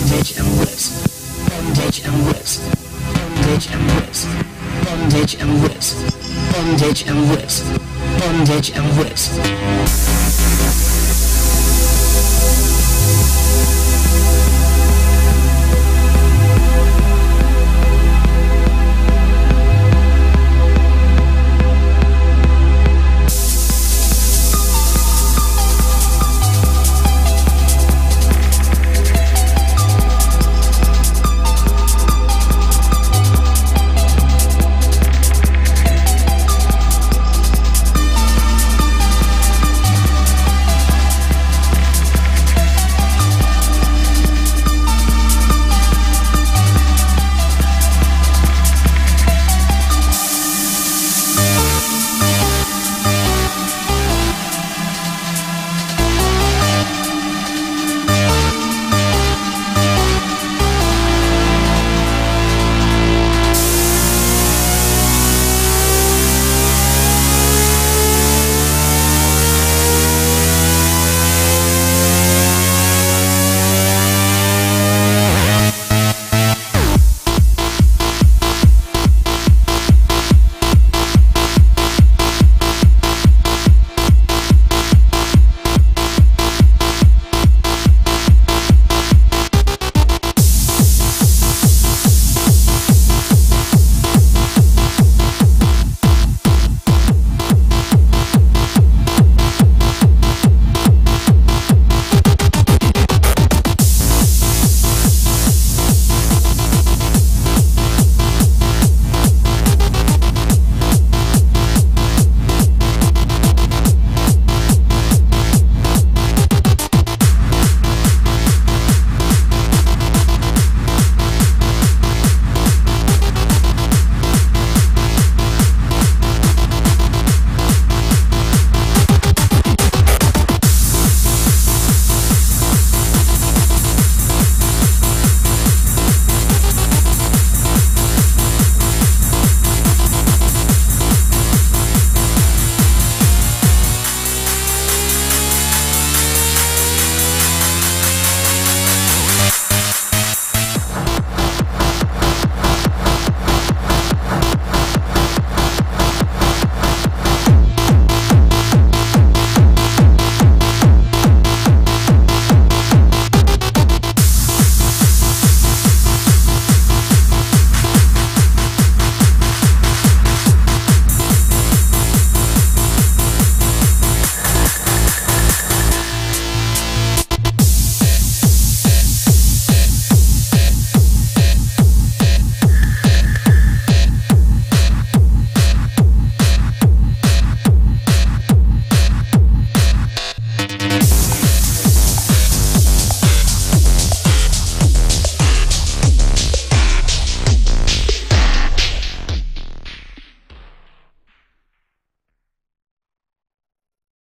bondage and whips, bondage and whips, bondage and whips, bondage and whips, bondage and whips, bondage and whips.